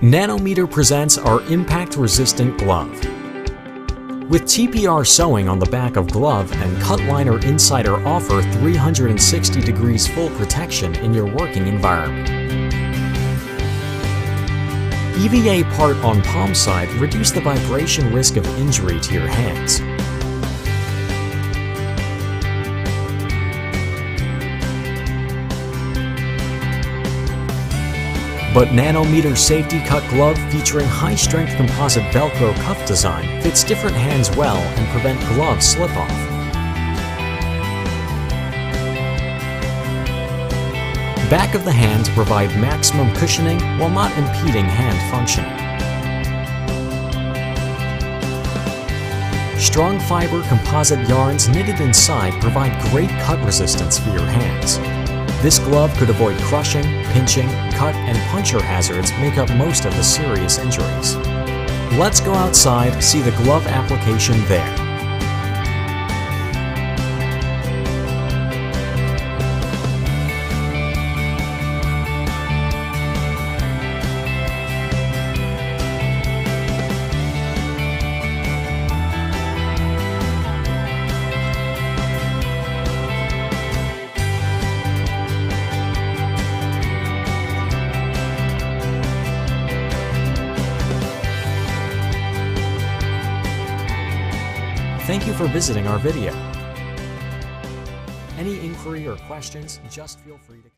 Nanometer presents our impact-resistant glove. With TPR sewing on the back of glove and Cutliner Insider offer 360 degrees full protection in your working environment. EVA part on palm side reduce the vibration risk of injury to your hands. But Nanometer Safety Cut Glove featuring high-strength composite Velcro cuff design fits different hands well and prevent glove slip-off. Back of the hand to provide maximum cushioning while not impeding hand functioning. Strong fiber composite yarns knitted inside provide great cut resistance for your hands. This glove could avoid crushing, pinching, cut, and puncture hazards make up most of the serious injuries. Let's go outside, see the glove application there. Thank you for visiting our video. Any inquiry or questions, just feel free to